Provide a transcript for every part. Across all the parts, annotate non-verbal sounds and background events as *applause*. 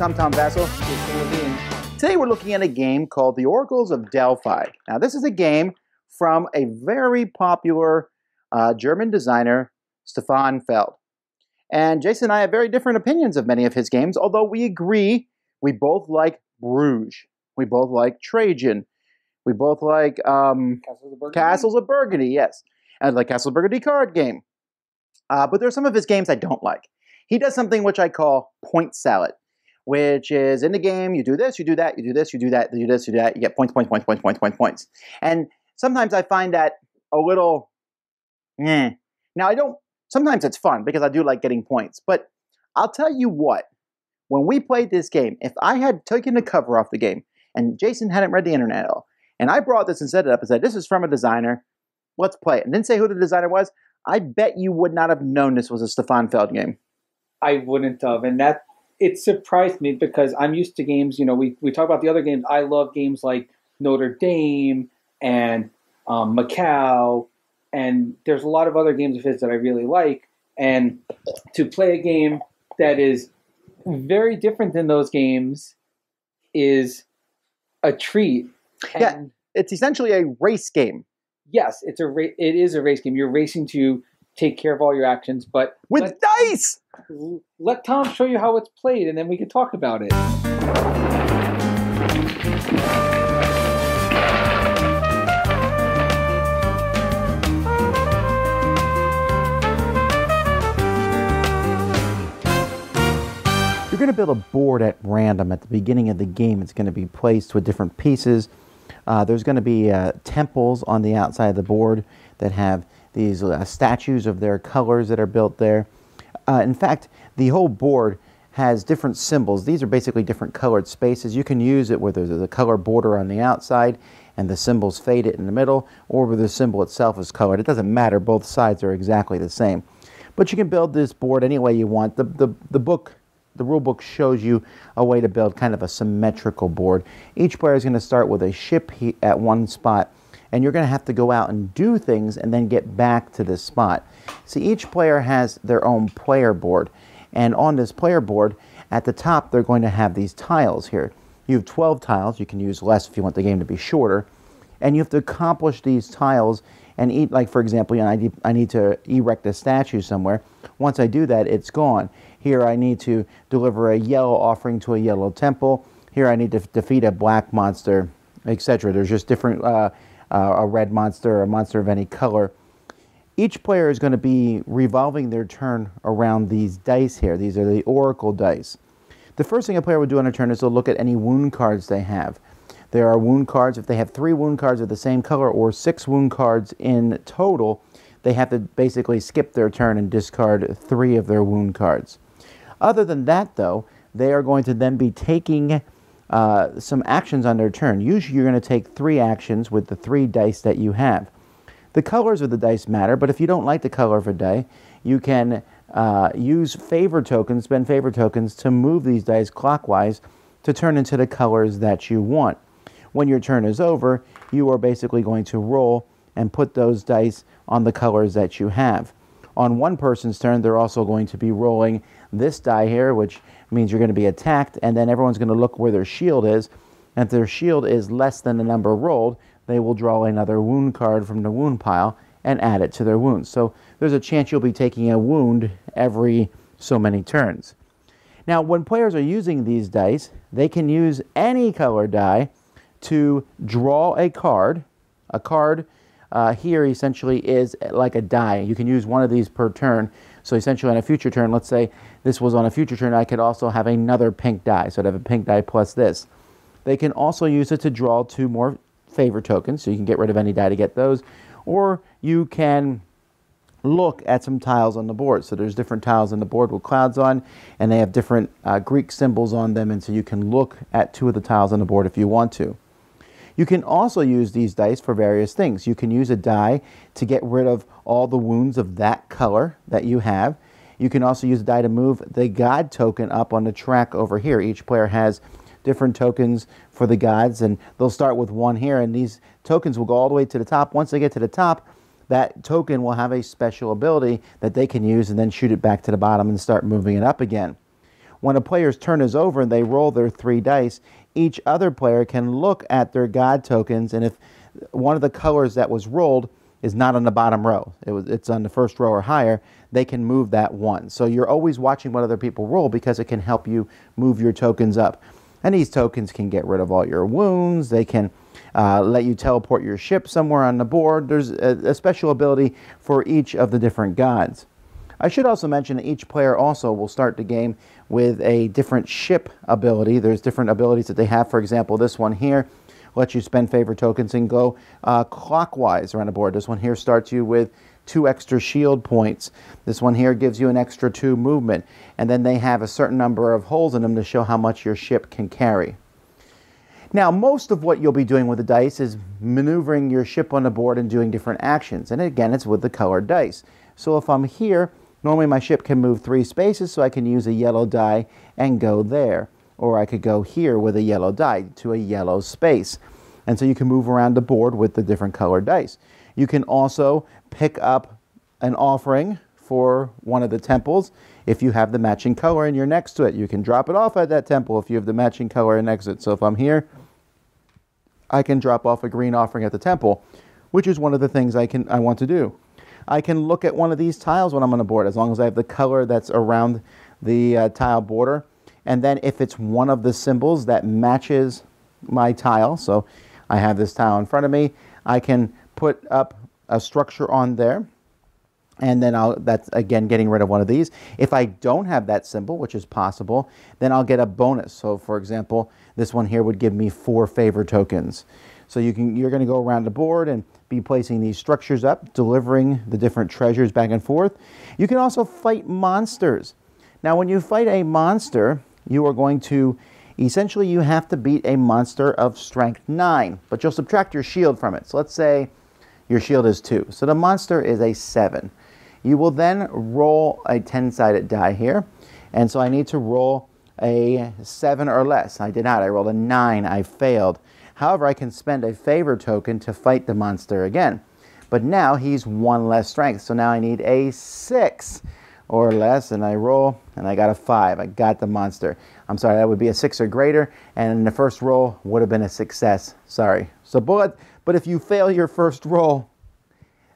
I'm Tom Vasel. Today we're looking at a game called The Oracles of Delphi. Now this is a game from a very popular uh, German designer, Stefan Feld. And Jason and I have very different opinions of many of his games, although we agree we both like Bruges. We both like Trajan. We both like um, Castles of Burgundy. Castles of Burgundy, yes. And like Castle of Burgundy card game. Uh, but there are some of his games I don't like. He does something which I call point salad, which is in the game, you do this, you do that, you do this, you do that, you do this, you do that, you get points, points, points, points, points, points, points. And sometimes I find that a little, eh. Now I don't, sometimes it's fun because I do like getting points, but I'll tell you what, when we played this game, if I had taken the cover off the game and Jason hadn't read the internet at all, and I brought this and set it up and said, this is from a designer, let's play it, and didn't say who the designer was, I bet you would not have known this was a Stefan Feld game. I wouldn't have, and that it surprised me because I'm used to games. You know, we we talk about the other games. I love games like Notre Dame and um, Macao, and there's a lot of other games of his that I really like. And to play a game that is very different than those games is a treat. Yeah. It's essentially a race game yes, it's a ra- it is a race game. You're racing to take care of all your actions, but with let- dice. let Tom show you how it's played, and then we can talk about it. You're going to build a board at random at the beginning of the game. It's going to be placed with different pieces. Uh, there's going to be uh, temples on the outside of the board that have these uh, statues of their colors that are built there. Uh, in fact, the whole board has different symbols. These are basically different colored spaces. You can use it where there's a color border on the outside and the symbol's faded in the middle, or where the symbol itself is colored. It doesn't matter. Both sides are exactly the same. But you can build this board any way you want. The, the, the book the rule book shows you a way to build kind of a symmetrical board. Each player is going to start with a ship at one spot, and you're going to have to go out and do things and then get back to this spot. See, each player has their own player board, and on this player board, at the top, they're going to have these tiles here. You have 12 tiles. You can use less if you want the game to be shorter. And you have to accomplish these tiles and eat, like for example, you know, I, need, I need to erect a statue somewhere. Once I do that, it's gone. Here I need to deliver a yellow offering to a yellow temple. Here I need to defeat a black monster, etc. There's just different, uh, uh, a red monster, a monster of any color. Each player is going to be revolving their turn around these dice here. These are the oracle dice. The first thing a player would do on a turn is to look at any wound cards they have. There are wound cards. If they have three wound cards of the same color or six wound cards in total, they have to basically skip their turn and discard three of their wound cards. Other than that, though, they are going to then be taking uh, some actions on their turn. Usually, you're going to take three actions with the three dice that you have. The colors of the dice matter, but if you don't like the color of a die, you can uh, use favor tokens, spend favor tokens to move these dice clockwise to turn into the colors that you want. When your turn is over, you are basically going to roll and put those dice on the colors that you have. On one person's turn, they're also going to be rolling this die here, which means you're going to be attacked, and then everyone's going to look where their shield is. And if their shield is less than the number rolled, they will draw another wound card from the wound pile and add it to their wounds. So there's a chance you'll be taking a wound every so many turns. Now, when players are using these dice, they can use any color die to draw a card. A card uh, here essentially is like a die. You can use one of these per turn. So essentially, on a future turn, let's say this was on a future turn, I could also have another pink die. So I'd have a pink die plus this. They can also use it to draw two more favor tokens, so you can get rid of any die to get those. Or you can look at some tiles on the board. So there's different tiles on the board with clouds on, and they have different uh, Greek symbols on them, and so you can look at two of the tiles on the board if you want to. You can also use these dice for various things. You can use a die to get rid of all the wounds of that color that you have. You can also use a die to move the god token up on the track over here. Each player has different tokens for the gods, and they'll start with one here, and these tokens will go all the way to the top. Once they get to the top, that token will have a special ability that they can use and then shoot it back to the bottom and start moving it up again. when a player's turn is over and they roll their three dice, each other player can look at their god tokens, and if one of the colors that was rolled is not on the bottom row, it was, it's on the first row or higher, they can move that one. So you're always watching what other people roll because it can help you move your tokens up. And these tokens can get rid of all your wounds. They can uh, let you teleport your ship somewhere on the board. There's a, a special ability for each of the different gods. I should also mention that each player also will start the game with a different ship ability. There's different abilities that they have. For example, this one here lets you spend favor tokens and go uh, clockwise around the board. This one here starts you with two extra shield points. This one here gives you an extra two movement. And then they have a certain number of holes in them to show how much your ship can carry. Now, most of what you'll be doing with the dice is maneuvering your ship on the board and doing different actions. And again, it's with the colored dice. So if I'm here, normally my ship can move three spaces, so I can use a yellow die and go there. Or I could go here with a yellow die to a yellow space. And so you can move around the board with the different colored dice. You can also pick up an offering for one of the temples if you have the matching color and you're next to it. You can drop it off at that temple if you have the matching color and exit. So if I'm here, I can drop off a green offering at the temple, which is one of the things I can I want to do. I can look at one of these tiles when I'm on the board, as long as I have the color that's around the uh, tile border. And then if it's one of the symbols that matches my tile, so I have this tile in front of me, I can put up a structure on there and then I'll, that's again getting rid of one of these. If I don't have that symbol, which is possible, then I'll get a bonus. So for example, this one here would give me four favor tokens. So you can, you're gonna go around the board and be placing these structures up, delivering the different treasures back and forth. You can also fight monsters. Now when you fight a monster, you are going to, essentially you have to beat a monster of strength nine, but you'll subtract your shield from it. So let's say your shield is two. So the monster is a seven. You will then roll a 10-sided die here. And so I need to roll a 7 or less. I did not. I rolled a 9. I failed. However, I can spend a favor token to fight the monster again. But now he's one less strength. So now I need a 6 or less. And I roll, and I got a 5. I got the monster. I'm sorry, that would be a 6 or greater. And the first roll would have been a success. Sorry. So, but, but if you fail your first roll,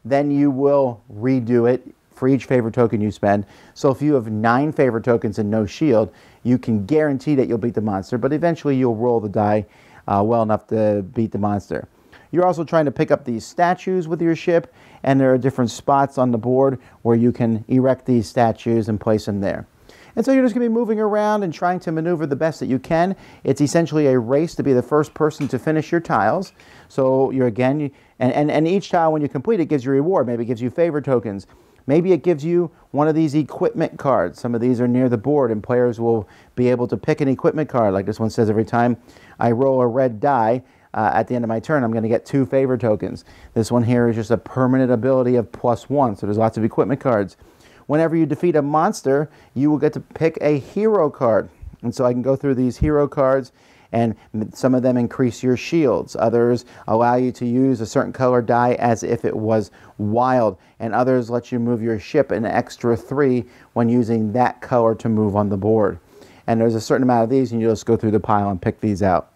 then you will redo it for each favor token you spend. So if you have nine favor tokens and no shield, you can guarantee that you'll beat the monster, but eventually you'll roll the die uh, well enough to beat the monster. You're also trying to pick up these statues with your ship, and there are different spots on the board where you can erect these statues and place them there. And so you're just going to be moving around and trying to maneuver the best that you can. It's essentially a race to be the first person to finish your tiles. So you're again, and, and, and each tile when you complete it gives you a reward. Maybe it gives you favor tokens. Maybe it gives you one of these equipment cards. Some of these are near the board, and players will be able to pick an equipment card. Like this one says, every time I roll a red die uh, at the end of my turn, I'm going to get two favor tokens. This one here is just a permanent ability of plus one, so there's lots of equipment cards. Whenever you defeat a monster, you will get to pick a hero card. And so I can go through these hero cards and some of them increase your shields. Others allow you to use a certain color die as if it was wild, and others let you move your ship an extra three when using that color to move on the board. And there's a certain amount of these, and you just go through the pile and pick these out.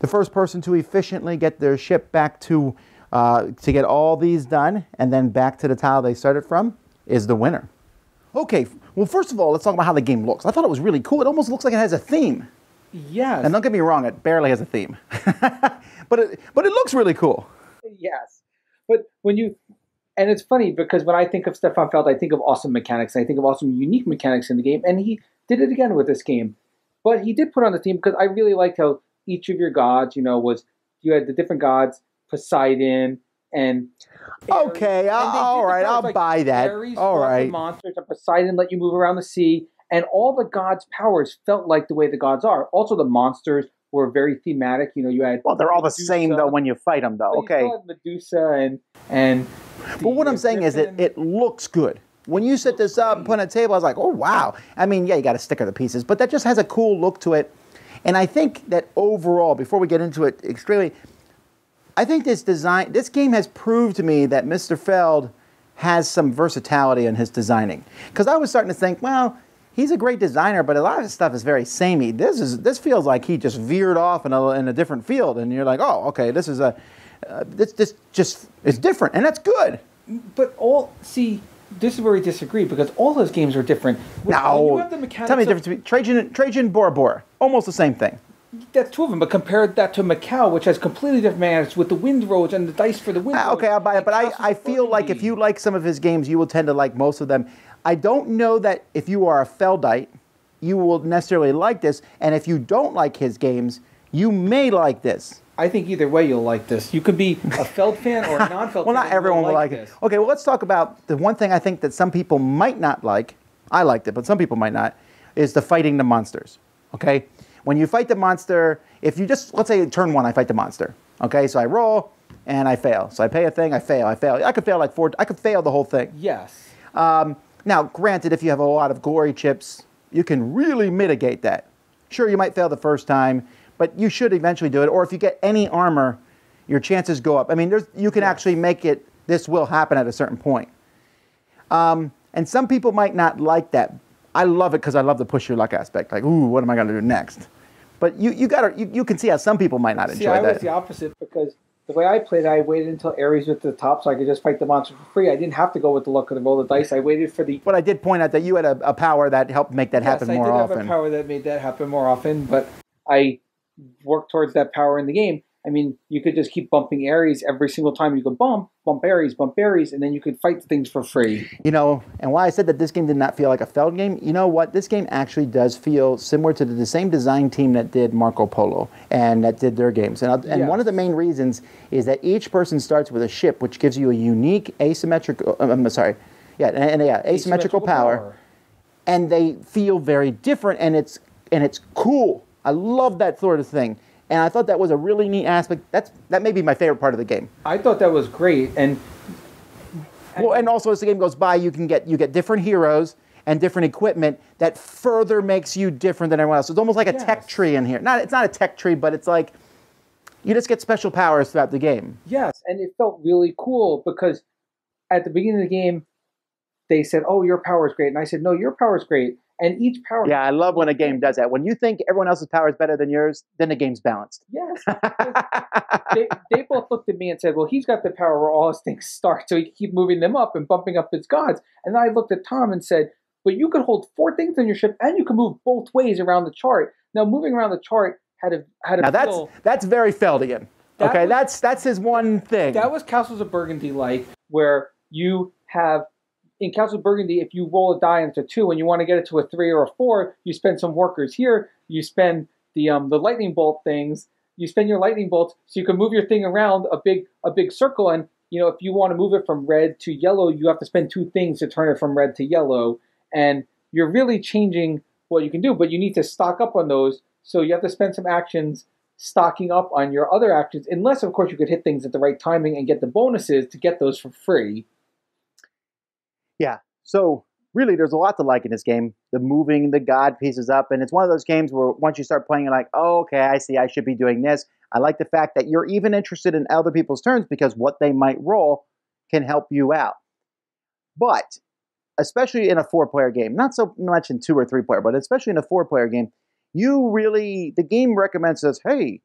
The first person to efficiently get their ship back to uh, to get all these done and then back to the tile they started from is the winner. Okay, well, first of all, let's talk about how the game looks. I thought it was really cool. It almost looks like it has a theme. Yes. And don't get me wrong, it barely has a theme, *laughs* but it but it looks really cool. Yes, but when you and it's funny because when I think of Stefan Feld, I think of awesome mechanics. And I think of awesome unique mechanics in the game, and he did it again with this game. But he did put on the theme because I really liked how each of your gods, you know, was you had the different gods, Poseidon and Ares, okay, and all right, I'll like buy that. Ares all right, monsters and Poseidon let you move around the sea, and all the gods' powers felt like the way the gods are. Also, the monsters were very thematic. You know, you had well, they're all Medusa, the same though when you fight them, though. Okay, Medusa and and. But what I'm saying is, it it looks good. When you set this up and put on a table, I was like, oh wow. I mean, yeah, you got to sticker the pieces, but that just has a cool look to it. And I think that overall, before we get into it extremely, I think this design, this game has proved to me that Mr. Feld has some versatility in his designing. Because I was starting to think, well, he's a great designer, but a lot of his stuff is very samey. This is this feels like he just veered off in a, in a different field, and you're like, oh, okay, this is a uh, this this just is different, and that's good. But all see, this is where we disagree because all those games are different. When- you No, have the mechanics tell me the difference between Trajan Trajan Bora Bora, almost the same thing. That's two of them, but compare that to Macao, which has completely different mechanics with the wind roads and the dice for the wind. Ah, okay, I'll buy it, but I, I feel like if you like some of his games, you will tend to like most of them. I don't know that if you are a Feldite, you will necessarily like this, and if you don't like his games, you may like this. I think either way you'll like this. You could be a Feld fan or a *laughs* non-Feld Well, fan. Well, not everyone will like it. this. Okay, well, let's talk about the one thing I think that some people might not like. I liked it, but some people might not. Is the fighting the monsters. Okay, when you fight the monster, if you just let's say turn one, I fight the monster. Okay, so I roll and I fail. So I pay a thing, I fail, I fail. I could fail like four. I could fail the whole thing. Yes. Um, now, granted, if you have a lot of glory chips, you can really mitigate that. Sure, you might fail the first time, but you should eventually do it. Or if you get any armor, your chances go up. I mean, there's, you can actually make it. This will happen at a certain point. Um, and some people might not like that. I love it because I love the push your luck aspect. Like, ooh, what am I going to do next? But you, you got to you, you can see how some people might not enjoy See, enjoy I was the opposite because the way I played, I waited until Ares was at the top so I could just fight the monster for free. I didn't have to go with the luck of the roll of the dice. I waited for the. But I did point out that you had a, a power that helped make that happen yes, more I did often. have a power that made that happen more often, but I worked towards that power in the game. I mean, you could just keep bumping Ares every single time you could bump, bump Ares, bump Ares, and then you could fight things for free. You know, and why I said that this game did not feel like a Feld game, you know what? This game actually does feel similar to the, same design team that did Marco Polo and that did their games. And, and one of the main reasons is that each person starts with a ship, which gives you a unique asymmetrical, uh, I'm sorry, yeah, and, and yeah, asymmetrical, power, and they feel very different, and it's and it's cool. I love that sort of thing, and I thought that was a really neat aspect. That's that may be my favorite part of the game. I thought that was great, and Well, and also as the game goes by, you can get you get different heroes and different equipment that further makes you different than everyone else. It's almost like a tech tree in here. Not it's not a tech tree, but it's like you just get special powers throughout the game. Yes, and it felt really cool because at the beginning of the game, they said, "Oh, your power is great," and I said, "No, your power is great." And each power, Yeah, I love when a game does that. When you think everyone else's power is better than yours, then the game's balanced. yes, *laughs* they, they both looked at me and said, "Well, he's got the power where all his things *laughs* start, so he can keep moving them up and bumping up his gods." And I looked at Tom and said, "But you could hold four things on your ship, and you can move both ways around the chart. Now, moving around the chart had a had a now that's that's very Feldian. That okay, was- that's that's his one thing. That was Castles of Burgundy like, where you have in Castles of Burgundy, if you roll a die into two and you want to get it to a three or a four, you spend some workers here. You spend the um the lightning bolt things. You spend your lightning bolts so you can move your thing around a big a big circle. And you know if you want to move it from red to yellow, you have to spend two things to turn it from red to yellow. And you're really changing what you can do, but you need to stock up on those. So you have to spend some actions stocking up on your other actions, unless, of course, you could hit things at the right timing and get the bonuses to get those for free. Yeah. So really, there's a lot to like in this game. The moving the god pieces up, and it's one of those games where once you start playing, you're like, oh, okay, I see. I should be doing this. I like the fact that you're even interested in other people's turns because what they might roll can help you out. But especially in a four-player game, not so much in two or three-player, but especially in a four-player game, you really the game recommends us, hey,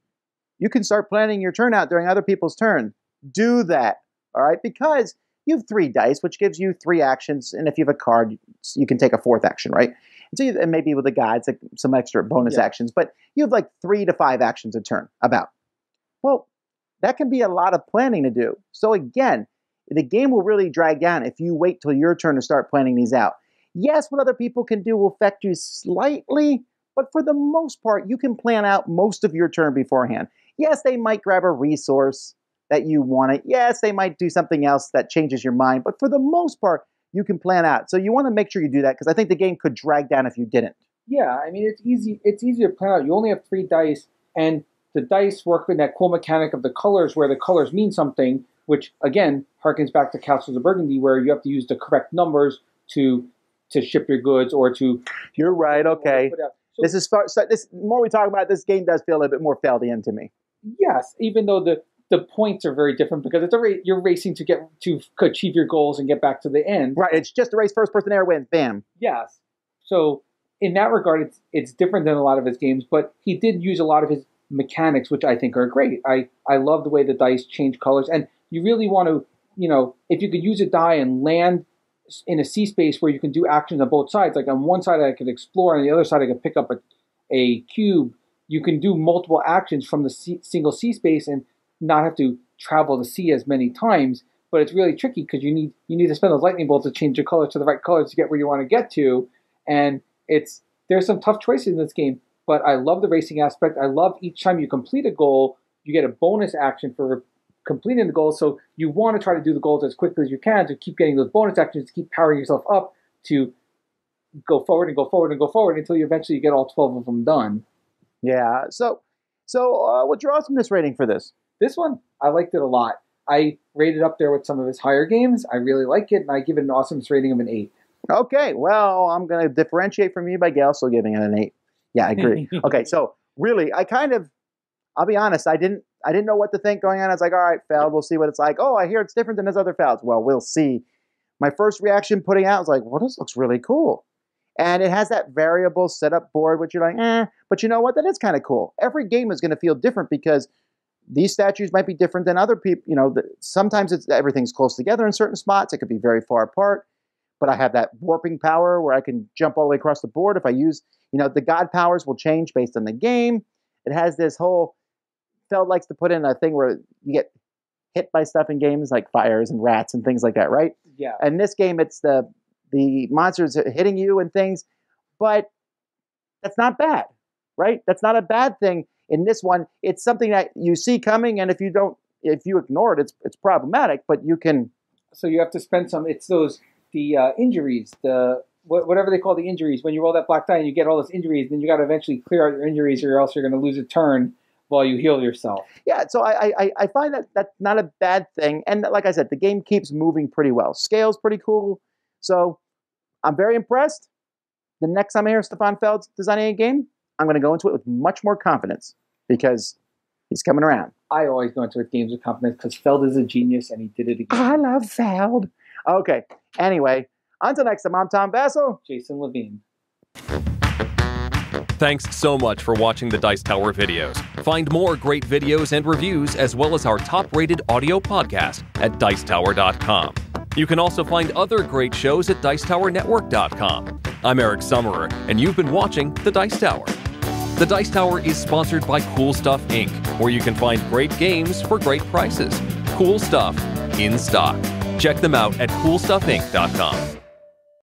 you can start planning your turn out during other people's turn. Do that, all right? Because you have three dice, which gives you three actions, and if you have a card, you can take a fourth action, right? And so, you, and maybe with the guides, like some extra bonus Yeah. actions, but you have like three to five actions a turn. About well, that can be a lot of planning to do. So again, the game will really drag down if you wait till your turn to start planning these out. Yes, what other people can do will affect you slightly, but for the most part, you can plan out most of your turn beforehand. Yes, they might grab a resource that you want it. Yes, they might do something else that changes your mind, but for the most part, you can plan out. So you want to make sure you do that because I think the game could drag down if you didn't. Yeah, I mean it's easy. It's easy to plan out. You only have three dice, and the dice work in that cool mechanic of the colors, where the colors mean something. Which again harkens back to Castles of Burgundy, where you have to use the correct numbers to to ship your goods or to. You're right. Okay. So, This is far, so this. The more we talk about it, this game does feel a little bit more Feldian to me. yes, even though the the points are very different because it's a ra- you're racing to get to achieve your goals and get back to the end. Right. It's just a race. First person there wins. Bam. Yes. So in that regard, it's it's different than a lot of his games. But he did use a lot of his mechanics, which I think are great. I I love the way the dice change colors, and you really want to, you know, if you could use a die and land in a sea space where you can do actions on both sides. Like on one side, I could explore, and on the other side, I could pick up a, a cube. You can do multiple actions from the sea, single sea space and not have to travel the sea as many times. But it's really tricky because you need you need to spend those lightning bolts to change your colors to the right colors to get where you want to get to, and it's there's some tough choices in this game. But I love the racing aspect. I love each time you complete a goal, you get a bonus action for completing the goals. So you want to try to do the goals as quickly as you can to keep getting those bonus actions, to keep powering yourself up to go forward and go forward and go forward until you eventually get all 12 of them done. Yeah. So, so uh, what's your awesomeness rating for this? This one, I liked it a lot. I rated up there with some of his higher games. I really like it, and I give it an awesome rating of an 8. Okay. Well, I'm going to differentiate from you by also giving it an 8. Yeah, I agree. *laughs* okay. So, really, I kind of, I'll be honest, I didn't I didn't know what to think going on. I was like, all right, Feld, we'll see what it's like. Oh, I hear it's different than his other Felds. Well, we'll see. My first reaction putting out was like, well, this looks really cool. And it has that variable setup board, which you're like, eh, but you know what? That is kind of cool. Every game is going to feel different because these statues might be different than other people. You know, the, sometimes it's everything's close together in certain spots. It could be very far apart. But I have that warping power where I can jump all the way across the board if I use, you know, the god powers will change based on the game. It has this whole Feld likes to put in a thing where you get hit by stuff in games like fires and rats and things like that, right? Yeah. And this game, it's the the monsters hitting you and things, but that's not bad, right? That's not a bad thing. In this one, it's something that you see coming, and if you don't, if you ignore it, it's it's problematic. But you can. So you have to spend some. It's those the uh, injuries, the whatever they call the injuries. When you roll that black die and you get all those injuries, then you got to eventually clear out your injuries, or else you're going to lose a turn while you heal yourself. Yeah, so I, I, I find that that's not a bad thing. And like I said, the game keeps moving pretty well. Scale's pretty cool. So I'm very impressed. The next time I hear Stefan Feld's designing a game, I'm going to go into it with much more confidence because he's coming around. I always go into it games with confidence because Feld is a genius and he did it again. I love Feld. Okay. Anyway, until next time, I'm Tom Vasel. Jason Levine. Thanks so much for watching the Dice Tower videos. Find more great videos and reviews, as well as our top rated audio podcast at Dicetower.com. You can also find other great shows at Dicetowernetwork.com. I'm Eric Summerer, and you've been watching The Dice Tower. The Dice Tower is sponsored by Cool Stuff Inc., where you can find great games for great prices. Cool stuff in stock. Check them out at CoolStuffInc.com.